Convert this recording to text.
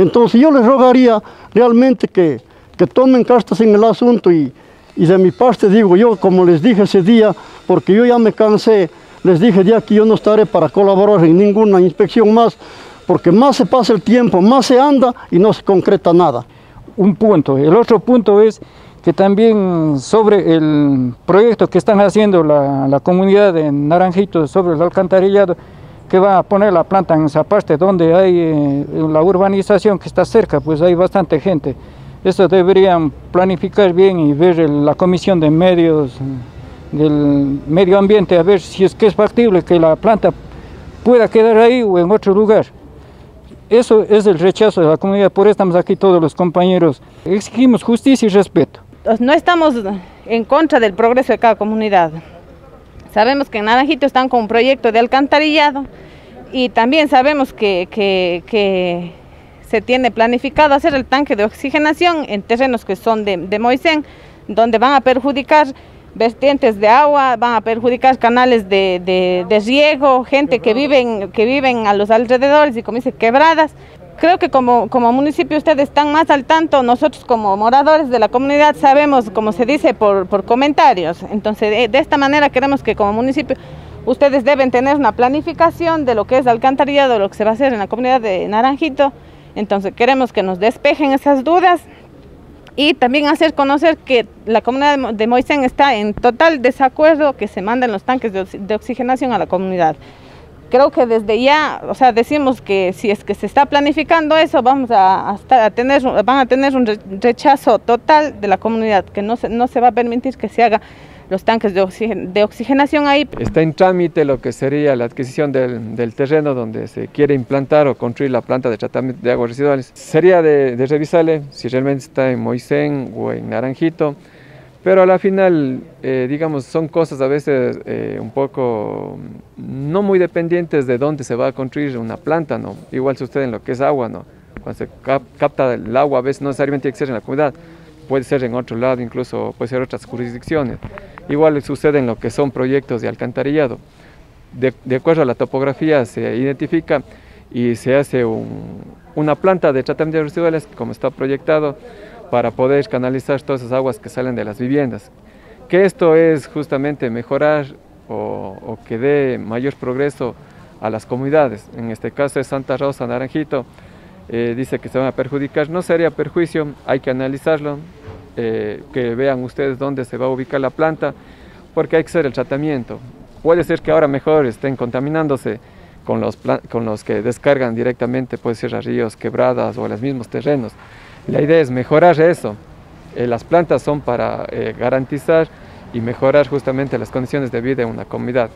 Entonces yo les rogaría realmente que, que tomen cartas en el asunto y, y de mi parte digo yo, como les dije ese día, porque yo ya me cansé, les dije ya que yo no estaré para colaborar en ninguna inspección más, porque más se pasa el tiempo, más se anda y no se concreta nada. Un punto. El otro punto es que también sobre el proyecto que están haciendo la, la comunidad de Naranjito sobre el alcantarillado, que va a poner la planta en esa parte donde hay eh, la urbanización que está cerca, pues hay bastante gente. Eso deberían planificar bien y ver el, la comisión de medios del medio ambiente a ver si es que es factible que la planta pueda quedar ahí o en otro lugar. Eso es el rechazo de la comunidad, por eso estamos aquí todos los compañeros. Exigimos justicia y respeto. No estamos en contra del progreso de cada comunidad. Sabemos que en Naranjito están con un proyecto de alcantarillado y también sabemos que, que, que se tiene planificado hacer el tanque de oxigenación en terrenos que son de, de Moisén, donde van a perjudicar vertientes de agua, van a perjudicar canales de, de, de riego, gente que viven, que viven a los alrededores y como dice, quebradas. Creo que como, como municipio ustedes están más al tanto, nosotros como moradores de la comunidad sabemos, como se dice por, por comentarios. Entonces, de, de esta manera queremos que como municipio ustedes deben tener una planificación de lo que es alcantarillado, lo que se va a hacer en la comunidad de Naranjito. Entonces, queremos que nos despejen esas dudas y también hacer conocer que la comunidad de Moisén está en total desacuerdo que se manden los tanques de oxigenación a la comunidad. Creo que desde ya, o sea, decimos que si es que se está planificando eso, vamos a, a, tener, van a tener un rechazo total de la comunidad, que no se, no se va a permitir que se haga los tanques de, oxigen de, oxigenación ahí. Está en trámite lo que sería la adquisición del, del, terreno donde se quiere implantar o construir la planta de tratamiento de aguas residuales. Sería de, de revisarle si realmente está en Moisén o en Naranjito, pero a la final, eh, digamos, son cosas a veces eh, un poco no muy dependientes de dónde se va a construir una planta, ¿no? Igual sucede en lo que es agua, ¿no? Cuando se cap capta el agua, a veces no necesariamente tiene que ser en la comunidad, puede ser en otro lado, incluso puede ser otras jurisdicciones. Igual sucede en lo que son proyectos de alcantarillado. De, de acuerdo a la topografía se identifica y se hace un, una planta de tratamiento de residuales como está proyectado para poder canalizar todas esas aguas que salen de las viviendas. Que esto es justamente mejorar o, que dé mayor progreso a las comunidades. En este caso de Santa Rosa, Naranjito, eh, dice que se van a perjudicar. No sería perjuicio, hay que analizarlo, eh, que vean ustedes dónde se va a ubicar la planta, porque hay que hacer el tratamiento. Puede ser que ahora mejor estén contaminándose con los, con los que descargan directamente, puede ser ríos, quebradas o los mismos terrenos. La idea es mejorar eso. Eh, las plantas son para eh, garantizar y mejorar justamente las condiciones de vida en una comunidad.